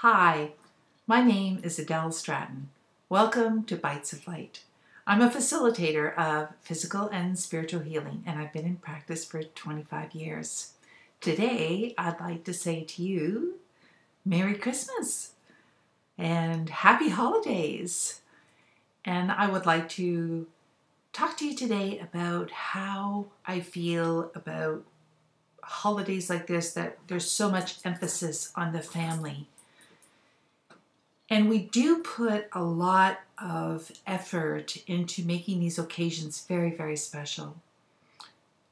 Hi, my name is Adele Stratton. Welcome to Bites of Light. I'm a facilitator of physical and spiritual healing, and I've been in practice for 25 years. Today, I'd like to say to you, Merry Christmas and Happy Holidays. And I would like to talk to you today about how I feel about holidays like this that there's so much emphasis on the family and we do put a lot of effort into making these occasions very, very special.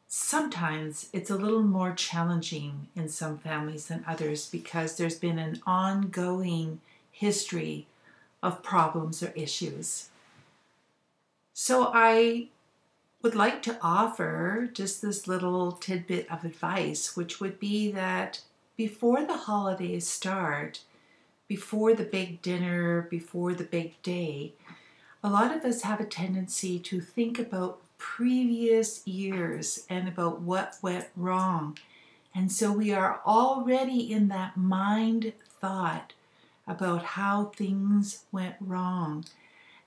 Sometimes it's a little more challenging in some families than others because there's been an ongoing history of problems or issues. So I would like to offer just this little tidbit of advice, which would be that before the holidays start, before the big dinner, before the big day, a lot of us have a tendency to think about previous years and about what went wrong. And so we are already in that mind thought about how things went wrong.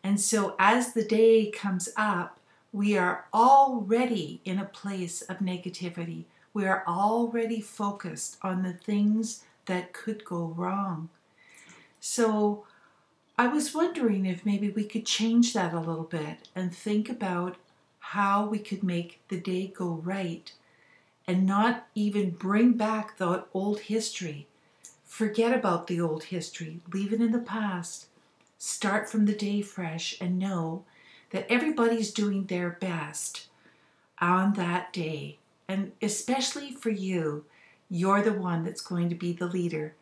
And so as the day comes up, we are already in a place of negativity. We are already focused on the things that could go wrong. So I was wondering if maybe we could change that a little bit and think about how we could make the day go right and not even bring back the old history. Forget about the old history, leave it in the past. Start from the day fresh and know that everybody's doing their best on that day. And especially for you, you're the one that's going to be the leader.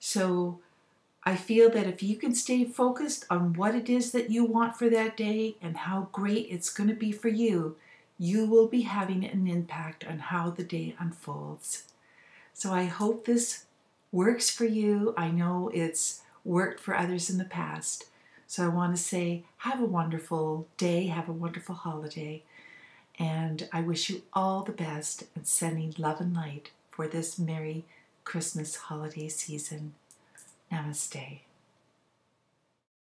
So I feel that if you can stay focused on what it is that you want for that day and how great it's going to be for you, you will be having an impact on how the day unfolds. So I hope this works for you. I know it's worked for others in the past. So I want to say, have a wonderful day, have a wonderful holiday, and I wish you all the best and sending love and light for this Merry Christmas holiday season. Namaste.